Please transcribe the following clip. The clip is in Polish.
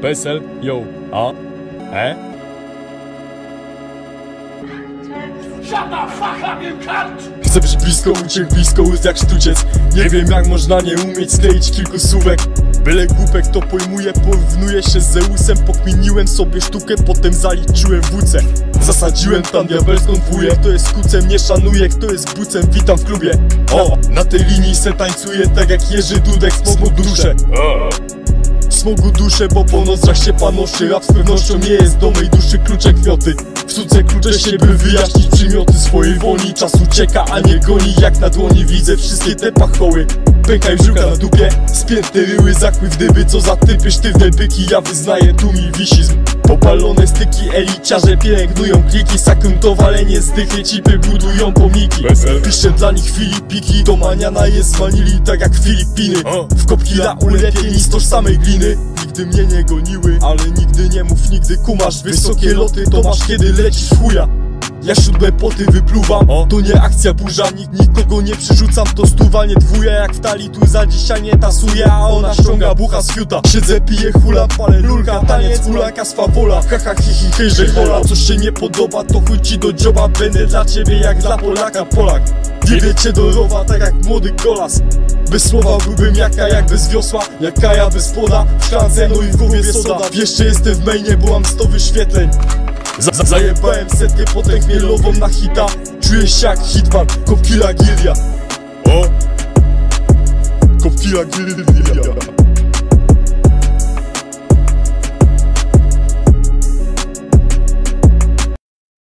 PESEL, yo, A, E? Chcę być blisko, uciek blisko ust jak sztuciec. Nie wiem jak można nie umieć skleić kilku słówek. Byle głupek to pojmuję, porównuję się z Zeusem. Pokminiłem sobie sztukę, potem zaliczyłem wódce. Zasadziłem tam diabelską dwóję Kto jest kucem, nie szanuję, kto jest bucem, witam w klubie. O, na tej linii se tańcuję tak jak Jerzy Dudek, smogu duszę Smogu duszę, bo po nocach się panoszy Rap z pewnością nie jest do mej duszy klucze kwiaty W suce klucze się, by wyjaśnić przymioty swojej woli. Czas ucieka, a nie goni Jak na dłoni widzę wszystkie te pachoły. Pękaj brzucha na dupie Spięte ryły, zakły. W dyby Co za typy, sztywne byki Ja wyznaję tu mi wisizm Popalone styki, eliciarze pielęgnują kliki Sakrym walenie zdychy, cipy budują pomniki. Piszę dla nich Filipiki Do maniana jest zmanili tak jak Filipiny. W kopki la ulepieni z tożsamej gliny Nigdy mnie nie goniły, ale nigdy nie mów nigdy Kumasz. Wysokie loty, to masz kiedy lecisz chuja. Ja siódme poty wypluwam, to nie akcja burza. Nikt nikogo nie przyrzucam, to stuwa nie dwuja. Jak w tali tu za dzisiaj nie tasuje A ona ściąga bucha z fiuta. Siedzę, piję hula, palę lulka Taniec hulaka swawola, haha hi hi hejże hola. Coś się nie podoba, to chuj ci do dzioba. Będę dla ciebie jak dla Polaka. Polak Wiebie cię do rowa, tak jak młody golas Bez słowa byłbym jaka jak bez wiosła Jak kaja bez poda, w szklance no i w głowie soda. Że jestem w mainie, bo mam 100 wyświetleń. Za za Zajebałem setkę potem chmielową na hita. Czuję się jak hitman, Kopkila Gilia. O! Kopkila Gilia